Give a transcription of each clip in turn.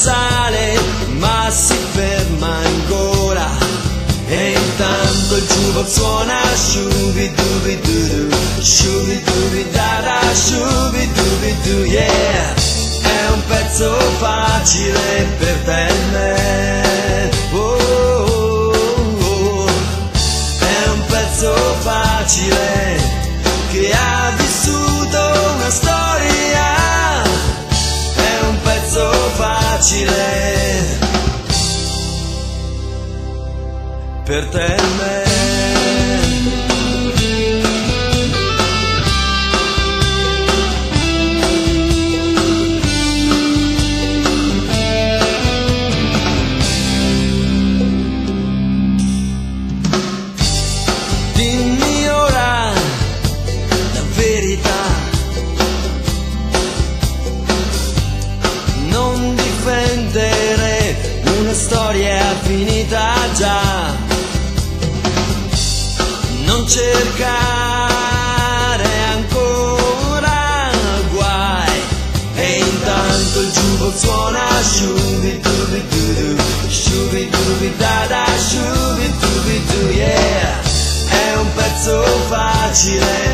sale ma si ferma ancora. E intanto il jukebox suona shubi dubi doo shubi dubi da da shubi dubi doo yeah. È un pezzo facile per te facile per te e me finita già. Non cercare ancora guai. E intanto il jukebox suona shubi dubi doo shubi dubi da da shubi dubi doo yeah è un pezzo facile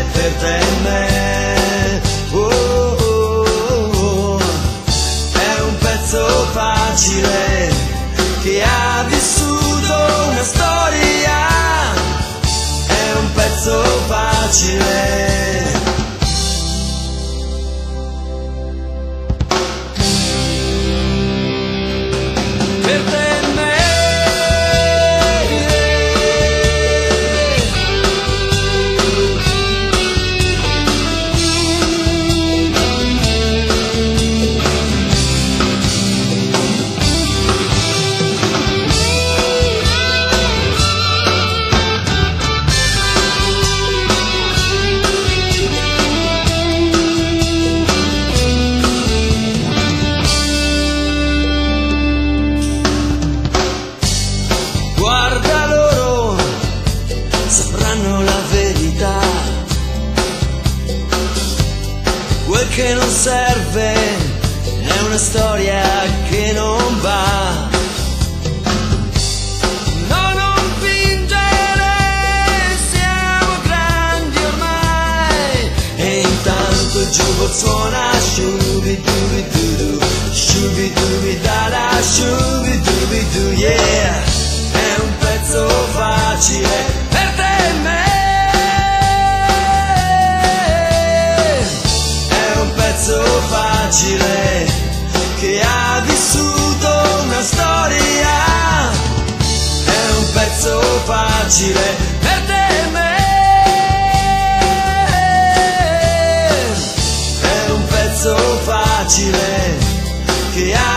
facile. Quel che non serve è una storia che non va. No, non fingere, siamo grandi ormai. E intanto il jukebox suona shubi dubi doo shubi dubi da da shubi dubi doo yeah. È un pezzo facile facile che ha vissuto una storia. È un pezzo facile per te e me. È un pezzo facile che ha